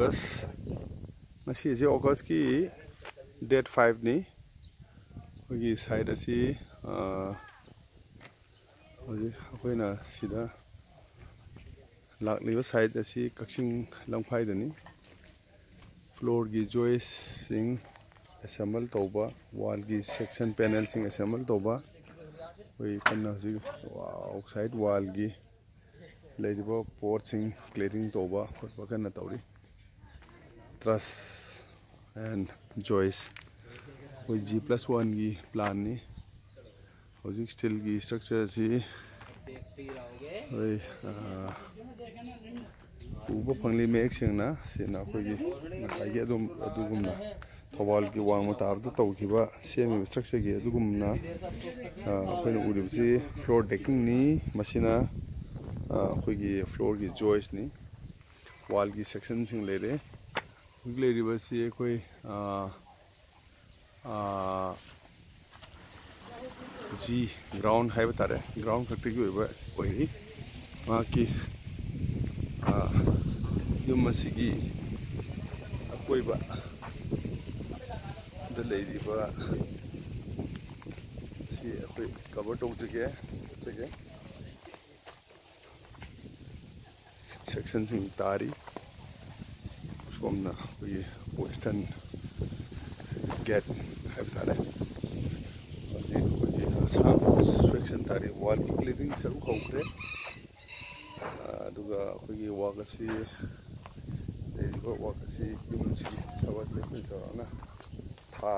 ꯑꯣꯒꯁ ꯉꯁꯤꯁꯦ ꯑꯣꯒꯁꯀꯤ ꯗꯦꯠ ꯐꯥꯏꯚꯅꯤ ꯑꯩꯈꯣꯏꯒꯤ ꯁꯥꯏꯠ ꯑꯁꯤ ꯍꯧꯖꯤꯛ ꯑꯩꯈꯣꯏꯅ ꯁꯤꯗ ꯂꯥꯛꯂꯤꯕ ꯁꯥꯏꯠ ꯑꯁꯤ ꯀꯛꯆꯤꯡ ꯂꯝꯈꯥꯏꯗꯅꯤ ꯐ꯭ꯂꯣꯔꯒꯤ ꯖꯣꯏꯁꯁꯤꯡ ꯑꯦꯁꯦꯝꯕꯜ ꯇꯧꯕ ꯋꯥꯜꯒꯤ ꯁꯦꯛꯁꯟ ꯄꯦꯅꯦꯜꯁꯤꯡ ꯑꯦꯁꯦꯝꯕꯜ ꯇꯧꯕ ꯑꯩꯈꯣꯏ ꯀꯟꯅ ꯍꯧꯖꯤꯛ ꯑꯥꯎꯠꯁꯥꯏꯠ ꯋꯥꯜꯒꯤ ꯂꯩꯔꯤꯕ ꯄꯣꯠꯁꯤꯡ ꯀ꯭ꯂꯤꯌꯔꯤꯡ ꯇꯧꯕ ꯈꯣꯠꯄ ꯀꯟꯅ ꯇꯧꯔꯤ ꯇ꯭ꯔꯁ ꯑꯦꯟ ꯖꯣꯏꯁ ꯑꯩꯈꯣꯏ ꯖꯤ ꯄ꯭ꯂꯁ ꯋꯥꯟꯒꯤ ꯄ꯭ꯂꯥꯟꯅꯤ ꯍꯧꯖꯤꯛ ꯁ꯭ꯇꯤꯜꯒꯤ ꯏꯁꯇ꯭ꯔꯛꯆꯔꯁꯤ ꯑꯩꯈꯣꯏ ꯎꯕ ꯐꯪꯂꯤ ꯃꯌꯦꯛ ꯁꯦꯡꯅ ꯁꯤꯅ ꯑꯩꯈꯣꯏꯒꯤ ꯉꯁꯥꯏꯒꯤ ꯑꯗꯨꯝ ꯑꯗꯨꯒꯨꯝꯅ ꯊꯧꯕꯥꯜꯒꯤ ꯋꯥꯡꯃ ꯇꯥꯕꯗ ꯇꯧꯈꯤꯕ ꯁꯦꯝꯃꯤꯕ ꯏꯁꯇ꯭ꯔꯛꯆꯔꯒꯤ ꯑꯗꯨꯒꯨꯝꯅ ꯑꯩꯈꯣꯏꯅ ꯎꯔꯤꯕꯁꯤ ꯐ꯭ꯂꯣꯔ ꯗꯦꯛꯀꯤꯡꯅꯤ ꯃꯁꯤꯅ ꯑꯩꯈꯣꯏꯒꯤ ꯐ꯭ꯂꯣꯔꯒꯤ ꯖꯣꯏꯁꯅꯤ ꯋꯥꯜꯒꯤ ꯁꯦꯛꯁꯟꯁꯤꯡ ꯂꯩꯔꯦ ꯍꯧꯖꯤꯛ ꯂꯩꯔꯤꯕꯁꯤ ꯑꯩꯈꯣꯏ ꯖꯤ ꯒ꯭ꯔꯥꯎꯟ ꯍꯥꯏꯕ ꯇꯥꯔꯦ ꯒ꯭ꯔꯥꯎꯟ ꯈꯛꯇꯒꯤ ꯑꯣꯏꯕ ꯑꯣꯏꯔꯤ ꯃꯍꯥꯛꯀꯤ ꯌꯨꯝ ꯑꯁꯤꯒꯤ ꯑꯀꯣꯏꯕ ꯗ ꯂꯩꯔꯤꯕ ꯁꯤ ꯑꯩꯈꯣꯏ ꯀꯚꯔ ꯇꯧꯖꯒꯦ ꯆꯠꯆꯒꯦ ꯁꯦꯛꯁꯟꯁꯤꯡ ꯇꯥꯔꯤ from the western गेट है बता रहे सेक्शन तारी वाल क्लिनिंग सर था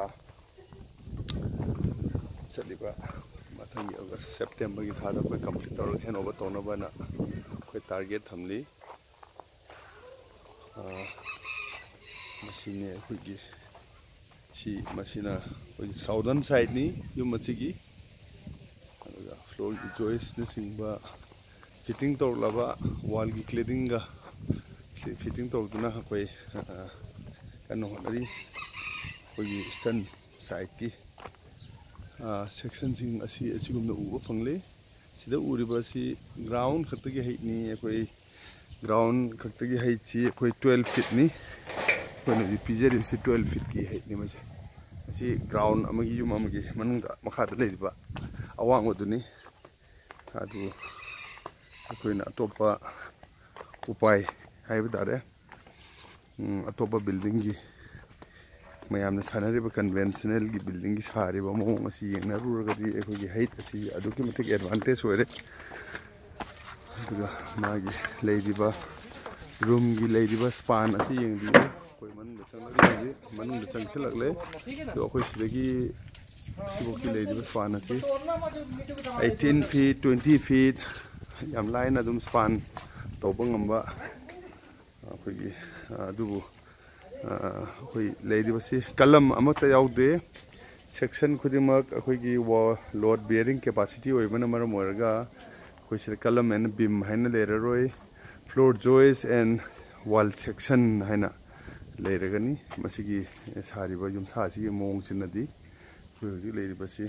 चलिब मथंगी अगस्त सेप्टेम्बर की था अखोई कंप्लीट तौर हेन ओवर तौनबना टारगेट थमली ꯃꯁꯤꯅꯤ ꯑꯩꯈꯣꯏꯒꯤ ꯁꯤ ꯃꯁꯤꯅ ꯑꯩꯈꯣꯏꯒꯤ ꯁꯥꯎꯗꯔꯟ ꯁꯥꯏꯠꯅꯤ ꯌꯨꯝ ꯑꯁꯤꯒꯤ ꯑꯗꯨꯒ ꯐ꯭ꯂꯣꯔꯒꯤ ꯖꯣꯏꯁꯅꯆꯤꯡꯕ ꯐꯤꯠꯇꯤꯡ ꯇꯧꯔꯛꯂꯕ ꯋꯥꯜꯒꯤ ꯀ꯭ꯂꯤꯗꯤꯡꯒ ꯐꯤꯠꯇꯤꯡ ꯇꯧꯗꯨꯅ ꯑꯩꯈꯣꯏ ꯀꯟꯅ ꯍꯣꯠꯅꯔꯤ ꯑꯩꯈꯣꯏꯒꯤ ꯏꯁꯇꯔꯟ ꯁꯥꯏꯠꯀꯤ ꯁꯦꯛꯁꯟꯁꯤꯡ ꯑꯁꯤ ꯑꯁꯤꯒꯨꯝꯅ ꯎꯕ ꯐꯪꯂꯤ ꯁꯤꯗ ꯎꯔꯤꯕ ꯑꯁꯤ ꯒ꯭ꯔꯥꯎꯟ ꯈꯛꯇꯒꯤ ꯍꯩꯠꯅꯤ ꯑꯩꯈꯣꯏ ꯒ꯭ꯔꯥꯎꯟ ꯈꯛꯇꯒꯤ ꯍꯩꯠꯁꯤ ꯑꯩꯈꯣꯏ ꯇꯨꯋꯦꯜꯞ ꯐꯤꯠꯅꯤ ꯑꯩꯈꯣꯏꯅ ꯍꯧꯖꯤꯛ ꯄꯤꯖꯔꯤꯕꯁꯤ ꯇꯨꯋꯦꯜꯞ ꯐꯤꯠꯀꯤ ꯍꯩꯠꯅꯤ ꯃꯁꯤ ꯃꯁꯤ ꯒ꯭ꯔꯥꯎꯟ ꯑꯃꯒꯤ ꯌꯨꯝ ꯑꯃꯒꯤ ꯃꯅꯨꯡꯗ ꯃꯈꯥꯗ ꯂꯩꯔꯤꯕ ꯑꯋꯥꯡꯕꯗꯨꯅꯤ ꯑꯗꯨ ꯑꯩꯈꯣꯏꯅ ꯑꯇꯣꯞꯄ ꯎꯄꯥꯏ ꯍꯥꯏꯕ ꯇꯥꯔꯦ ꯑꯇꯣꯞꯄ ꯕꯤꯜꯗꯤꯡꯒꯤ ꯃꯌꯥꯝꯅ ꯁꯥꯟꯅꯔꯤꯕ ꯀꯟꯚꯦꯟꯁꯅꯦꯜꯒꯤ ꯕꯤꯜꯗꯤꯡꯒꯤ ꯁꯥꯔꯤꯕ ꯃꯑꯣꯡ ꯑꯁꯤ ꯌꯦꯡꯅꯔꯨꯔꯒꯗꯤ ꯑꯩꯈꯣꯏꯒꯤ ꯍꯩꯠ ꯑꯁꯤ ꯑꯗꯨꯛꯀꯤ ꯃꯇꯤꯛ ꯑꯦꯗꯚꯥꯟꯇꯦꯖ ꯑꯣꯏꯔꯦ ꯑꯗꯨꯒ ꯃꯥꯒꯤ ꯂꯩꯔꯤꯕ ꯔꯨꯝꯒꯤ ꯂꯩꯔꯤꯕ ꯁ꯭ꯄꯥꯟ ꯑꯁꯤ ꯌꯦꯡꯕꯤꯌꯨ ꯑꯩꯈꯣꯏ ꯃꯅꯨꯡꯗ ꯆꯪꯂꯛꯂꯤ ꯃꯅꯨꯡꯗ ꯆꯪꯁꯤꯜꯂꯛꯂꯦ ꯑꯗꯣ ꯑꯩꯈꯣꯏ ꯁꯤꯗꯒꯤ ꯁꯤꯐꯥꯎꯒꯤ ꯂꯩꯔꯤꯕ ꯁ꯭ꯄꯥꯟ ꯑꯁꯤ ꯑꯩꯠꯇꯤꯟ ꯐꯤꯠ ꯇ꯭ꯋꯦꯟꯇꯤ ꯐꯤꯠ ꯌꯥꯝ ꯂꯥꯏꯅ ꯑꯗꯨꯝ ꯁ꯭ꯄꯥꯟ ꯇꯧꯕ ꯉꯝꯕ ꯑꯩꯈꯣꯏꯒꯤ ꯑꯗꯨꯕꯨ ꯑꯩꯈꯣꯏ ꯂꯩꯔꯤꯕꯁꯤ ꯀꯂꯝ ꯑꯃꯠꯇ ꯌꯥꯎꯗꯦ ꯁꯦꯛꯁꯟ ꯈꯨꯗꯤꯡꯃꯛ ꯑꯩꯈꯣꯏꯒꯤ ꯂꯣꯗ ꯕꯤꯌꯔꯤꯡ ꯀꯦꯄꯥꯁꯤꯇꯤ ꯑꯣꯏꯕꯅ ꯃꯔꯝ ꯑꯣꯏꯔꯒ ꯑꯩꯈꯣꯏ ꯁꯤꯗ ꯀꯂꯝ ꯑꯦꯟ ꯕꯤꯝ ꯍꯥꯏꯅ ꯂꯩꯔꯔꯣꯏ ꯐ꯭ꯂꯣꯔ ꯖꯣꯏꯁ ꯑꯦꯟ ꯋꯥꯜ ꯁꯦꯛꯁꯟ ꯍꯥꯏꯅ ꯂꯩꯔꯒꯅꯤ ꯃꯁꯤꯒꯤ ꯁꯥꯔꯤꯕ ꯌꯨꯝꯁꯥꯁꯤꯒꯤ ꯃꯑꯣꯡꯁꯤꯅꯗꯤ ꯑꯩꯈꯣꯏ ꯍꯧꯖꯤꯛ ꯂꯩꯔꯤꯕꯁꯤ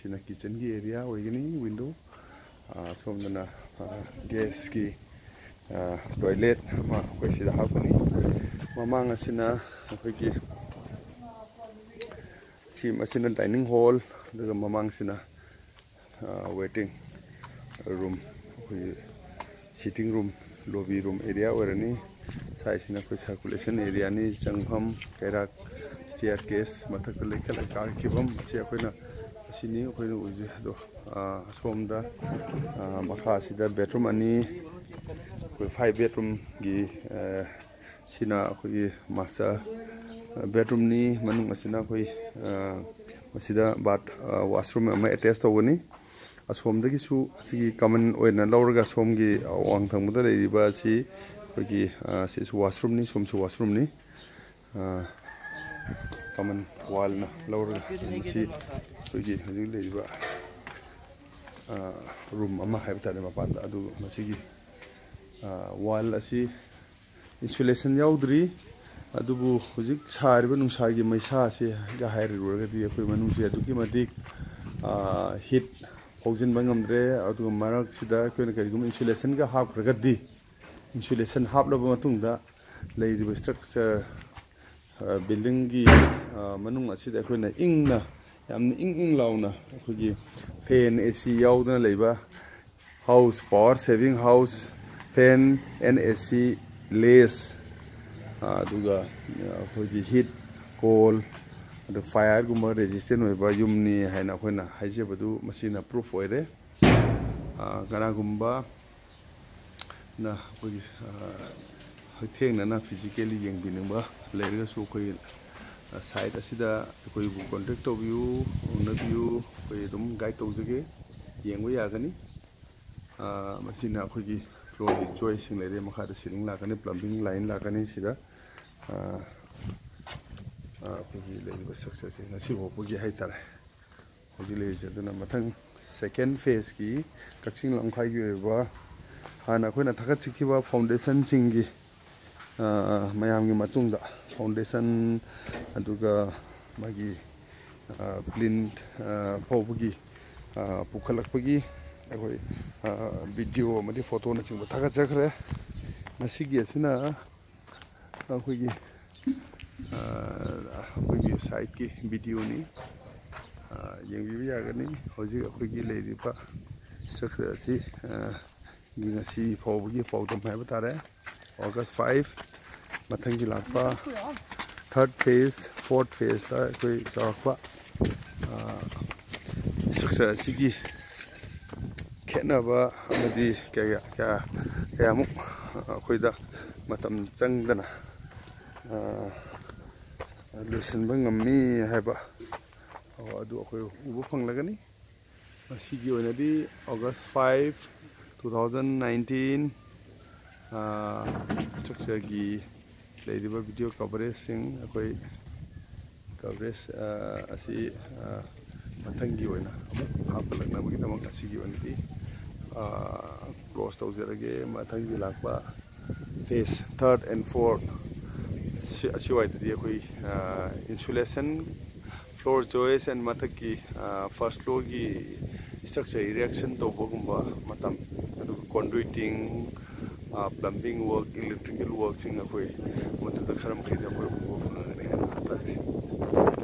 ꯁꯤꯅ ꯀꯤꯠꯆꯟꯒꯤ ꯑꯦꯔꯤꯌꯥ ꯑꯣꯏꯒꯅꯤ ꯋꯤꯟꯗꯣ ꯁꯣꯝꯗꯅ ꯒ꯭ꯌꯥꯁꯀꯤ ꯇꯣꯏꯂꯦꯠ ꯑꯃ ꯑꯩꯈꯣꯏ ꯁꯤꯗ ꯍꯥꯞꯀꯅꯤ ꯃꯃꯥꯡ ꯑꯁꯤꯅ ꯑꯩꯈꯣꯏꯒꯤ ꯁꯤ ꯃꯁꯤꯅ ꯗꯥꯏꯅꯤꯡ ꯍꯣꯜ ꯑꯗꯨꯒ ꯃꯃꯥꯡꯁꯤꯅ ꯋꯦꯇꯤꯡ ꯔꯨꯝ ꯑꯩꯈꯣꯏꯒꯤ sitting room lobby room area ꯑꯣꯏꯔꯅꯤ सर्कुलेसन एरिया चंगम कैराक स्टेयर केस मथक लेखल काखिबम से अखोनी बेडरूम आनी फाइव बेडरूम की अखोगी मास्टर बेडरूम नि अखोई बाथ वाशरूम एटेच तौनी असोमदगी कमन लौरगा सोम की अवांग ꯑꯦꯇꯦꯁ ꯇꯧꯒꯅꯤ ꯑꯁꯣꯝꯗꯒꯤꯁꯨ ꯑꯁꯤꯒꯤ ꯀꯃꯟ ꯑꯣꯏꯅ ꯂꯧꯔꯒ ꯁꯣꯝꯒꯤ ꯑꯋꯥꯡ ꯊꯪꯕꯗ ꯂꯩꯔꯤꯕ ꯑꯁꯤ ꯑꯩꯈꯣꯏꯒꯤ ꯁꯤꯁꯨ ꯋꯥꯁꯔꯨꯝꯅꯤ ꯁꯣꯝꯁꯨ ꯋꯥꯁꯔꯨꯝꯅꯤ ꯀꯃꯟ ꯋꯥꯜꯅ ꯂꯧꯔꯒ ꯃꯁꯤ ꯑꯩꯈꯣꯏꯒꯤ ꯍꯧꯖꯤꯛ ꯂꯩꯔꯤꯕ ꯔꯨꯝ ꯑꯃ ꯍꯥꯏꯕ ꯇꯥꯔꯦ ꯃꯄꯥꯟꯗ ꯑꯗꯨ ꯃꯁꯤꯒꯤ ꯋꯥꯜ ꯑꯁꯤ ꯏꯟꯁꯨꯂꯦꯁꯟ ꯌꯥꯎꯗ꯭ꯔꯤ ꯑꯗꯨꯕꯨ ꯍꯧꯖꯤꯛ ꯁꯥꯔꯤꯕ ꯅꯨꯡꯁꯥꯒꯤ ꯃꯩꯁꯥꯁꯤꯒ ꯍꯥꯏꯔꯨꯔꯒꯗꯤ ꯑꯩꯈꯣꯏ ꯃꯅꯨꯡꯁꯦ ꯑꯗꯨꯛꯀꯤ ꯃꯇꯤꯛ ꯍꯤꯠ ꯐꯧꯖꯤꯟꯕ ꯉꯝꯗ꯭ꯔꯦ ꯑꯗꯨꯒ ꯃꯔꯛꯁꯤꯗ ꯑꯩꯈꯣꯏꯅ ꯀꯔꯤꯒꯨꯝꯕ ꯏꯟꯁꯨꯂꯦꯁꯟꯒ ꯍꯥꯞꯈ꯭ꯔꯒꯗꯤ ꯏꯟꯁꯨꯂꯦꯁꯟ ꯍꯥꯞꯂꯕ ꯃꯇꯨꯡꯗ ꯂꯩꯔꯤꯕ ꯁ꯭ꯇ꯭ꯔꯛꯆꯔ ꯕꯤꯜꯗꯤꯡꯒꯤ ꯃꯅꯨꯡ ꯑꯁꯤꯗ ꯑꯩꯈꯣꯏꯅ ꯏꯪꯅ ꯌꯥꯝꯅ ꯏꯪ ꯏꯪ ꯂꯥꯎꯅ ꯑꯩꯈꯣꯏꯒꯤ ꯐꯦꯟ ꯑꯦ ꯁꯤ ꯌꯥꯎꯗꯅ ꯂꯩꯕ house power saving house fan and A C less ꯑꯗꯨꯒ ꯑꯩꯈꯣꯏꯒꯤ ꯍꯤꯠ ꯀꯣꯜ ꯑꯗꯨ ꯐꯥꯌꯔꯒꯨꯝꯕ ꯔꯦꯖꯤꯁꯇꯦꯟ ꯑꯣꯏꯕ ꯌꯨꯝꯅꯤ ꯍꯥꯏꯅ ꯑꯩꯈꯣꯏꯅ ꯍꯥꯏꯖꯕꯗꯨ ꯃꯁꯤꯅ ꯄ꯭ꯔꯨꯐ ꯑꯣꯏꯔꯦ ꯀꯅꯥꯒꯨꯝꯕ ꯅ ꯑꯩꯈꯣꯏꯒꯤ ꯍꯛꯊꯦꯡꯅꯅ ꯐꯤꯖꯤꯀꯦꯜꯂꯤ ꯌꯦꯡꯕꯤꯅꯤꯡꯕ ꯂꯩꯔꯒꯁꯨ ꯑꯩꯈꯣꯏ ꯁꯥꯏꯠ ꯑꯁꯤꯗ ꯑꯩꯈꯣꯏꯕꯨ ꯀꯣꯟꯇꯦꯛ ꯇꯧꯕꯤꯌꯨ ꯎꯅꯕꯤꯌꯨ ꯑꯩꯈꯣꯏ ꯑꯗꯨꯝ ꯒꯥꯏꯗ ꯇꯧꯖꯒꯦ ꯌꯦꯡꯕ ꯌꯥꯒꯅꯤ ꯃꯁꯤꯅ ꯑꯩꯈꯣꯏꯒꯤ ꯐ꯭ꯂꯣꯔꯒꯤ ꯖꯣꯏꯁꯤꯡ ꯂꯩꯔꯦ ꯃꯈꯥꯗ ꯁꯤꯂꯤꯡ ꯂꯥꯛꯀꯅꯤ ꯄ꯭ꯂꯝꯕꯤꯡ ꯂꯥꯏꯟ ꯂꯥꯛꯀꯅꯤ ꯁꯤꯗ ꯑꯩꯈꯣꯏꯒꯤ ꯂꯩꯔꯤꯕ ꯁ꯭ꯇ꯭ꯔꯛꯆꯔꯁꯦ ꯉꯁꯤ ꯐꯥꯎꯕꯒꯤ ꯍꯥꯏꯇꯥꯔꯦ ꯍꯧꯖꯤꯛ ꯂꯩꯔꯤꯁꯦ ꯑꯗꯨꯅ ꯃꯊꯪ ꯁꯦꯀꯦꯟ ꯐꯦꯁꯀꯤ ꯀꯛꯆꯤꯡ ꯂꯝꯈꯥꯏꯒꯤ ꯑꯣꯏꯕ ꯍꯥꯟꯅ ꯑꯩꯈꯣꯏꯅ ꯊꯥꯒꯠꯆꯈꯤꯕ ꯐꯥꯎꯟꯗꯦꯁꯟꯁꯤꯡꯒꯤ ꯃꯌꯥꯝꯒꯤ ꯃꯇꯨꯡꯗ ꯐꯥꯎꯟꯗꯦꯁꯟ ꯑꯗꯨꯒ ꯃꯥꯒꯤ ꯄ꯭ꯂꯤꯟ ꯐꯥꯎꯕꯒꯤ ꯄꯨꯈꯠꯂꯛꯄꯒꯤ ꯑꯩꯈꯣꯏ ꯚꯤꯗꯤꯑꯣ ꯑꯃꯗꯤ ꯐꯣꯇꯣꯅꯆꯤꯡꯕ ꯊꯥꯒꯠꯆꯈ꯭ꯔꯦ ꯃꯁꯤꯒꯤ ꯑꯁꯤꯅ ꯑꯩꯈꯣꯏꯒꯤ ꯑꯩꯈꯣꯏꯒꯤ ꯁꯥꯏꯠꯀꯤ ꯚꯤꯗꯤꯑꯣꯅꯤ ꯌꯦꯡꯕꯤꯕ ꯌꯥꯒꯅꯤ ꯍꯧꯖꯤꯛ ꯑꯩꯈꯣꯏꯒꯤ ꯂꯩꯔꯤꯕ ꯁ꯭ꯇ꯭ꯔꯛꯆꯔ ꯑꯁꯤ ꯉꯁꯤ ꯐꯥꯎꯕꯒꯤ ꯄꯥꯎꯗꯝ ꯍꯥꯏꯕ ꯇꯥꯔꯦ ꯑꯣꯒꯁ ꯐꯥꯏꯚ ꯃꯊꯪꯒꯤ ꯂꯥꯛꯄ ꯊꯥꯔꯠ ꯐꯦꯁ ꯐꯣꯔꯠ ꯐꯦꯁꯇ ꯑꯩꯈꯣꯏ ꯆꯥꯎꯔꯛꯄ ꯏꯁꯇ꯭ꯔꯛꯆꯔ ꯑꯁꯤꯒꯤ ꯈꯦꯠꯅꯕ ꯑꯃꯗꯤ ꯀꯌꯥ ꯀꯌꯥ ꯀꯌꯥꯃꯨꯛ ꯑꯩꯈꯣꯏꯗ ꯃꯇꯝ ꯆꯪꯗꯅ ꯂꯣꯏꯁꯤꯟꯕ ꯉꯝꯃꯤ ꯍꯥꯏꯕ ꯑꯗꯨ ꯑꯩꯈꯣꯏ ꯎꯕ ꯐꯪꯂꯒꯅꯤ ꯃꯁꯤꯒꯤ ꯑꯣꯏꯅꯗꯤ ꯑꯣꯒꯁ ꯐꯥꯏꯚ 2019 स्ट्रक्चर की लेब वीडियो कवरेज अखोई कवरेज असी मथंगी होना हापलगनबगीदमक असीगी क्लोज तौजरगे मथंगी फेस थर्ड एंड फोर्थ असीवाइदी इंसुलेसन फ्लोर जो एंड मथक की फ़र्स्ट फ्लोर की स्ट्रक्चर इरेक्शन गुब conduiting plumbing work electrical work sing akoi mutu da kharam khida ko ko na ne ta